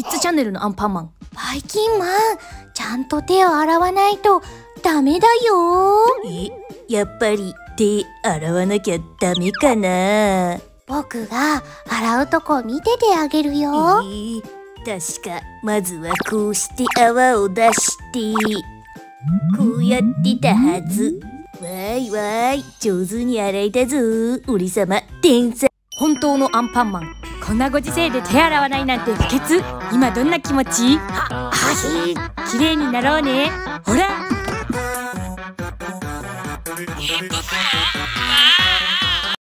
キッズチャンネルのアンパンマン。バイキンマンちゃんと手を洗わないとダメだよ。えやっぱり手洗わなきゃダメかな？僕が洗うとこ見ててあげるえよー確かまずはこうして泡を出して。こうやってたはず。わーいわーい上手に洗えたぞ。俺様天才。本当のアンパンマンこんなご時世で手洗わないなんて不潔。今どんな気持ち？はは綺麗になろうね。ほら